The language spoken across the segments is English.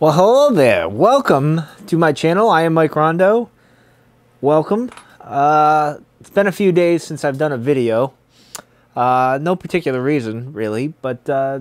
Well, hello there. Welcome to my channel. I am Mike Rondeau. Welcome. Uh, it's been a few days since I've done a video. Uh, no particular reason, really, but uh,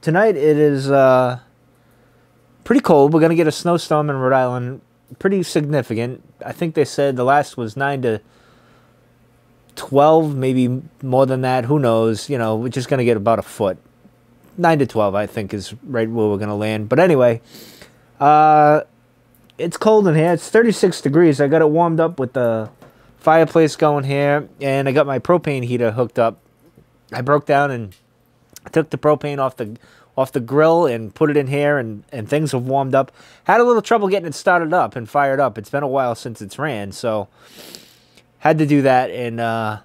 tonight it is uh, pretty cold. We're going to get a snowstorm in Rhode Island, pretty significant. I think they said the last was 9 to 12, maybe more than that. Who knows? You know, we're just going to get about a foot. 9 to 12, I think, is right where we're going to land. But anyway, uh, it's cold in here. It's 36 degrees. I got it warmed up with the fireplace going here, and I got my propane heater hooked up. I broke down and took the propane off the off the grill and put it in here, and, and things have warmed up. Had a little trouble getting it started up and fired up. It's been a while since it's ran, so had to do that, and uh,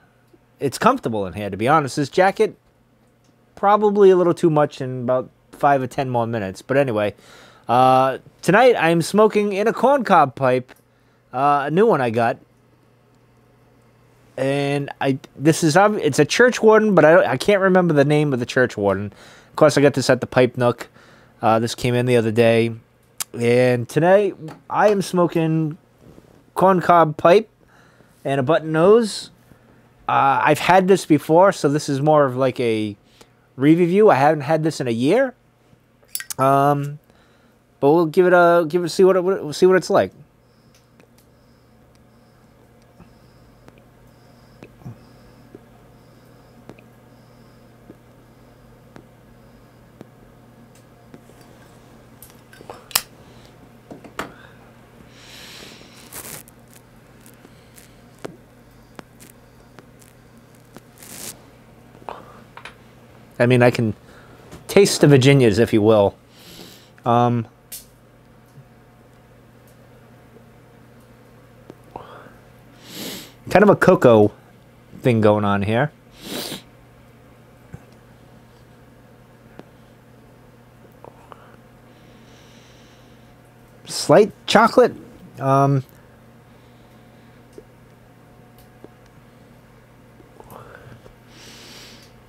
it's comfortable in here, to be honest. This jacket, probably a little too much in about five or ten more minutes. But anyway, uh, tonight I'm smoking in a corncob pipe, uh, a new one I got. And I this is it's a church warden, but I I can't remember the name of the church warden. Of course, I got this at the Pipe Nook. Uh, this came in the other day, and tonight I am smoking corncob pipe and a button nose. Uh, I've had this before, so this is more of like a review. I haven't had this in a year. Um, but we'll give it a give it see what it see what it's like. I mean, I can taste the Virginias, if you will. Um, kind of a cocoa thing going on here. Slight chocolate. Um,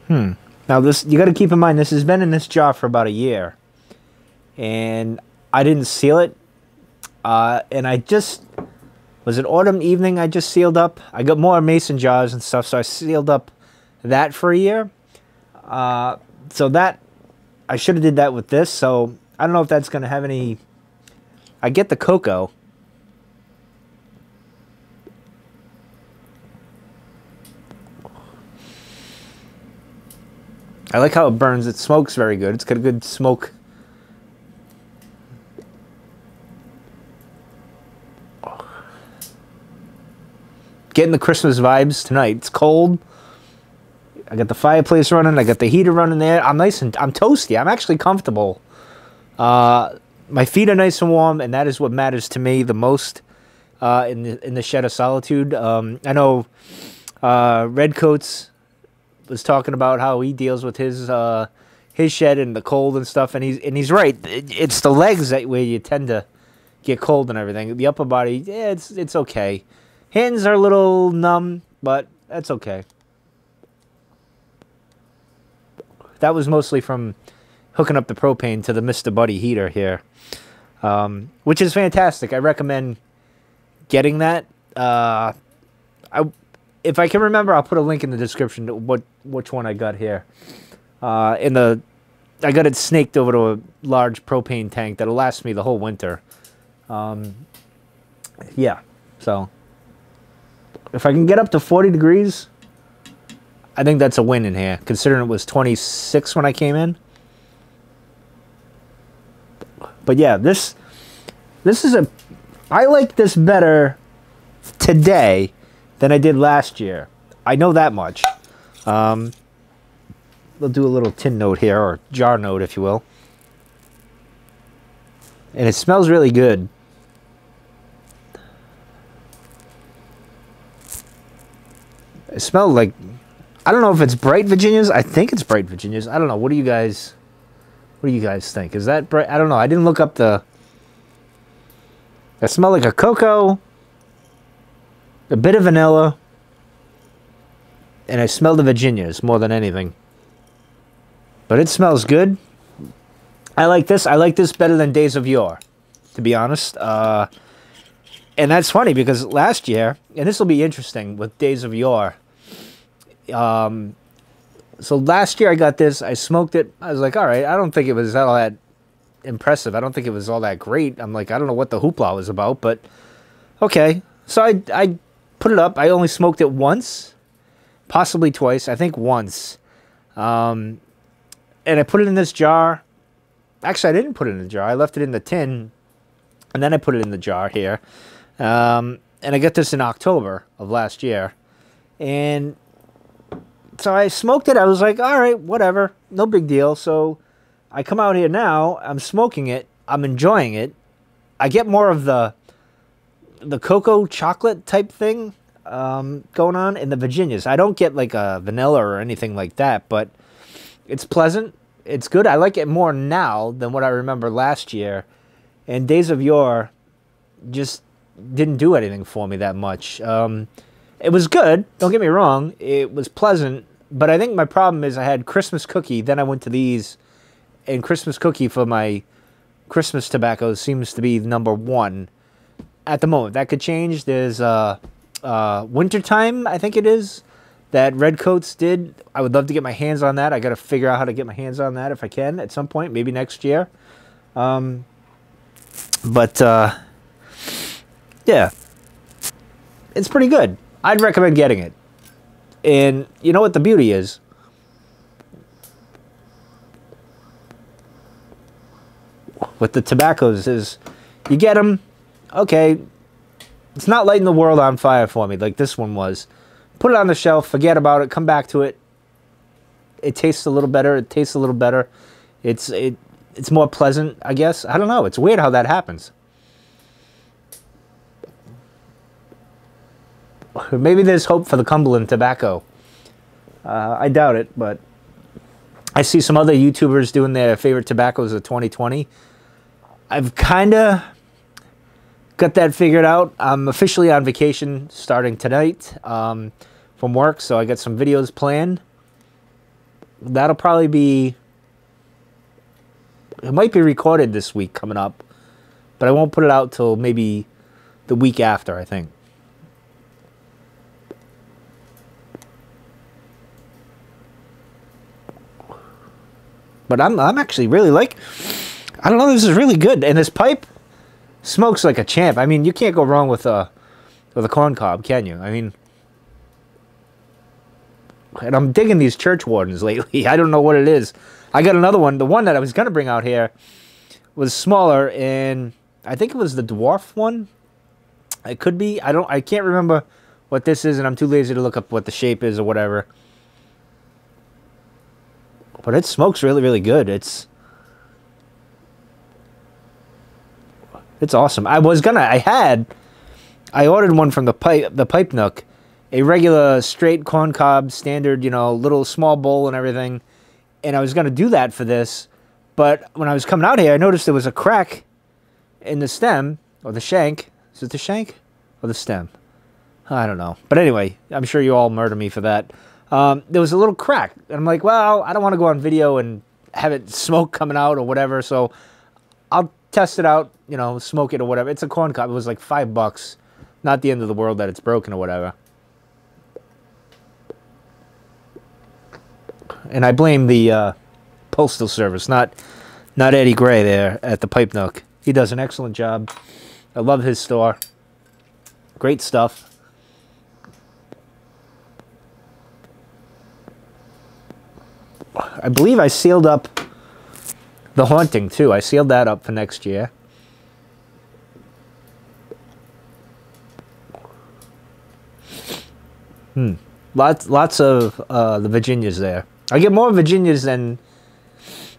hmm. Now this, you got to keep in mind, this has been in this jar for about a year, and I didn't seal it, uh, and I just was it autumn evening I just sealed up. I got more mason jars and stuff, so I sealed up that for a year. Uh, so that I should have did that with this. So I don't know if that's gonna have any. I get the cocoa. I like how it burns. It smokes very good. It's got a good smoke. Getting the Christmas vibes tonight. It's cold. I got the fireplace running. I got the heater running there. I'm nice and I'm toasty. I'm actually comfortable. Uh, my feet are nice and warm, and that is what matters to me the most uh, in the in the shed of solitude. Um, I know uh, Redcoats was talking about how he deals with his uh, his shed and the cold and stuff, and he's and he's right. It's the legs that where you tend to get cold and everything. The upper body, yeah, it's it's okay. Hands are a little numb, but that's okay. That was mostly from hooking up the propane to the Mr. Buddy heater here, um, which is fantastic. I recommend getting that. Uh, I if I can remember, I'll put a link in the description to what which one I got here. Uh, in the, I got it snaked over to a large propane tank that'll last me the whole winter. Um, yeah, so if I can get up to 40 degrees, I think that's a win in here, considering it was 26 when I came in. But yeah, this this is a I like this better today than I did last year. I know that much. Um, we'll do a little tin note here, or jar note, if you will. And it smells really good. It smells like, I don't know if it's bright Virginias. I think it's bright Virginias. I don't know. What do you guys, what do you guys think? Is that bright? I don't know. I didn't look up the, it smell like a cocoa a bit of vanilla, and I smell the Virginias more than anything. But it smells good. I like this. I like this better than Days of Yore, to be honest. Uh, and that's funny because last year, and this will be interesting with Days of Yore. Um, so last year I got this. I smoked it. I was like, all right. I don't think it was all that impressive. I don't think it was all that great. I'm like, I don't know what the hoopla was about, but okay. So I I put it up. I only smoked it once, possibly twice. I think once. Um, and I put it in this jar. Actually, I didn't put it in the jar. I left it in the tin, and then I put it in the jar here. Um, and I got this in October of last year. And so I smoked it. I was like, all right, whatever. No big deal. So I come out here now. I'm smoking it. I'm enjoying it. I get more of the the cocoa chocolate type thing um, going on in the Virginias. I don't get like a vanilla or anything like that, but it's pleasant. It's good. I like it more now than what I remember last year. And Days of Yore just didn't do anything for me that much. Um, it was good. Don't get me wrong. It was pleasant, but I think my problem is I had Christmas cookie. Then I went to these, and Christmas cookie for my Christmas tobacco seems to be number one at the moment. That could change. There's uh, uh, wintertime, I think it is, that Redcoats did. I would love to get my hands on that. I got to figure out how to get my hands on that if I can at some point, maybe next year. Um, but uh, yeah, it's pretty good. I'd recommend getting it. And you know what the beauty is? With the tobaccos is you get them, okay, it's not lighting the world on fire for me like this one was. Put it on the shelf, forget about it, come back to it. It tastes a little better, it tastes a little better. It's it it's more pleasant, I guess. I don't know. It's weird how that happens. Maybe there's hope for the Cumberland tobacco. Uh, I doubt it, but I see some other YouTubers doing their favorite tobaccos of 2020. I've kind of got that figured out. I'm officially on vacation starting tonight um, from work, so I got some videos planned. That'll probably be. It might be recorded this week coming up, but I won't put it out till maybe the week after, I think. But I'm I'm actually really like I don't know, this is really good. And this pipe smokes like a champ. I mean, you can't go wrong with a with a corn cob, can you? I mean and I'm digging these church wardens lately. I don't know what it is. I got another one. The one that I was gonna bring out here was smaller and I think it was the dwarf one. It could be. I don't I can't remember what this is and I'm too lazy to look up what the shape is or whatever. But it smokes really, really good. It's it's awesome. I was gonna, I had, I ordered one from the pipe, the pipe nook, a regular straight corn cob, standard, you know, little small bowl and everything, and I was gonna do that for this, but when I was coming out here, I noticed there was a crack in the stem or the shank. Is it the shank or the stem? I don't know. But anyway, I'm sure you all murder me for that um, there was a little crack. And I'm like, well, I don't want to go on video and have it smoke coming out or whatever. So I'll test it out, you know, smoke it or whatever. It's a corn cob. It was like five bucks. Not the end of the world that it's broken or whatever. And I blame the uh, postal service, not not Eddie Gray there at the Pipe Nook. He does an excellent job. I love his store. Great stuff. I believe I sealed up the haunting too. I sealed that up for next year. Hmm. Lots, lots of uh, the Virginias there. I get more Virginias than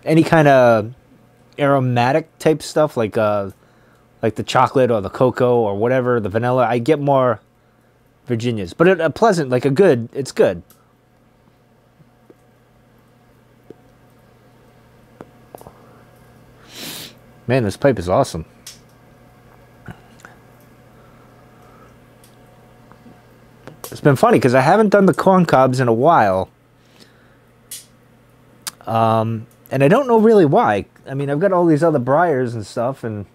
any kind of aromatic type stuff, like uh, like the chocolate or the cocoa or whatever, the vanilla. I get more Virginias, but a, a pleasant, like a good. It's good. Man, this pipe is awesome. It's been funny because I haven't done the corn cobs in a while. Um, and I don't know really why. I mean, I've got all these other briars and stuff, and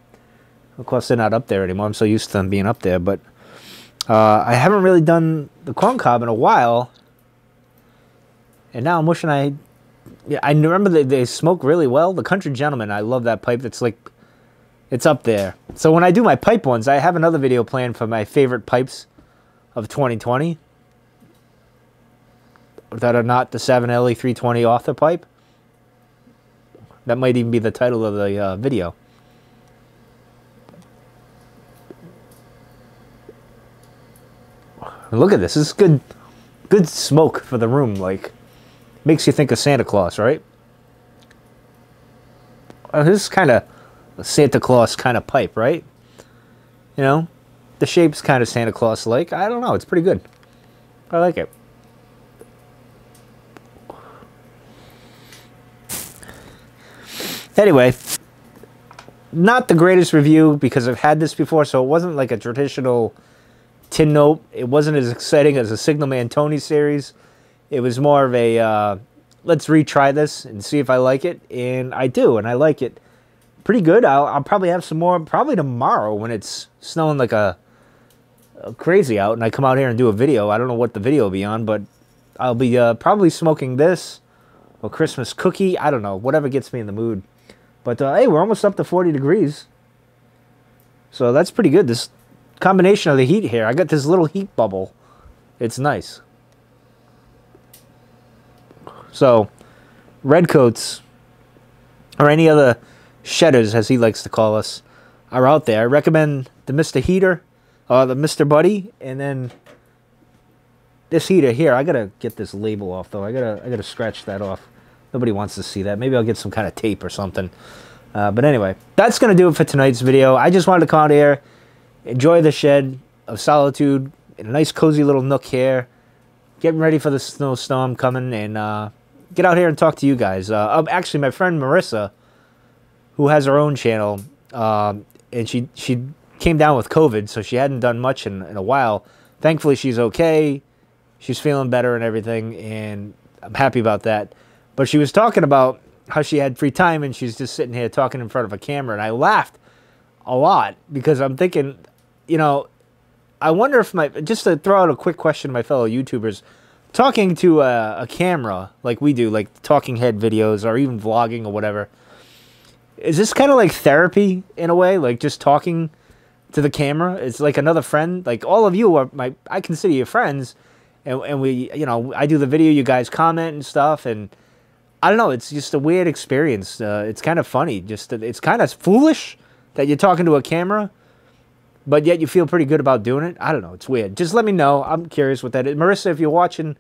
of course they're not up there anymore. I'm so used to them being up there, but uh, I haven't really done the corn cob in a while, and now I'm wishing I. Yeah, I remember they, they smoke really well. The Country Gentleman, I love that pipe. That's like, it's up there. So when I do my pipe ones, I have another video planned for my favorite pipes of 2020 that are not the 7LE320 author pipe. That might even be the title of the uh, video. Look at this. This is good, good smoke for the room. Like, makes you think of Santa Claus, right? Uh, this is kind of a Santa Claus kind of pipe, right? You know, the shape's kind of Santa Claus-like. I don't know. It's pretty good. I like it. Anyway, not the greatest review because I've had this before, so it wasn't like a traditional tin note. It wasn't as exciting as a Signalman Tony series. It was more of a uh, let's retry this and see if I like it, and I do, and I like it pretty good. I'll, I'll probably have some more probably tomorrow when it's snowing like a, a, crazy out, and I come out here and do a video. I don't know what the video will be on, but I'll be uh, probably smoking this or Christmas cookie. I don't know, whatever gets me in the mood. But uh, hey, we're almost up to 40 degrees. So that's pretty good. This combination of the heat here. I got this little heat bubble. It's nice. So, redcoats, or any other shedders, as he likes to call us, are out there. I recommend the Mr. Heater, uh, the Mr. Buddy, and then this heater here. I gotta get this label off though. I gotta I gotta scratch that off. Nobody wants to see that. Maybe I'll get some kind of tape or something. Uh, but anyway, that's to do it for tonight's video. I just wanted to come out here, enjoy the shed of solitude, in a nice cozy little nook here, getting ready for the snowstorm coming, and uh, get out here and talk to you guys. Uh, um, actually, my friend Marissa, who has her own channel, um, and she, she came down with COVID, so she hadn't done much in, in a while. Thankfully, she's okay. She's feeling better and everything, and I'm happy about that. But she was talking about how she had free time and she's just sitting here talking in front of a camera. And I laughed a lot because I'm thinking, you know, I wonder if my, just to throw out a quick question to my fellow YouTubers, talking to a, a camera like we do, like talking head videos or even vlogging or whatever, is this kind of like therapy in a way? Like just talking to the camera? It's like another friend. Like all of you are my, I consider you friends. And, and we, you know, I do the video, you guys comment and stuff. And, I don't know. It's just a weird experience. Uh, it's kind of funny. Just it's kind of foolish that you're talking to a camera, but yet you feel pretty good about doing it. I don't know. It's weird. Just let me know. I'm curious what that is. Marissa, if you're watching,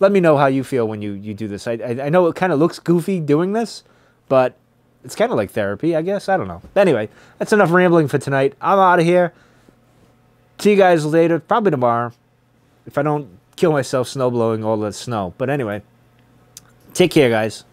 let me know how you feel when you you do this. I I, I know it kind of looks goofy doing this, but it's kind of like therapy, I guess. I don't know. Anyway, that's enough rambling for tonight. I'm out of here. See you guys later, probably tomorrow, if I don't kill myself snowblowing all the snow. But anyway. Take care, guys.